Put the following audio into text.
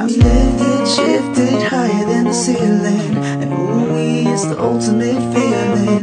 got me lifted, shifted higher than the ceiling And ooh, it's the ultimate feeling.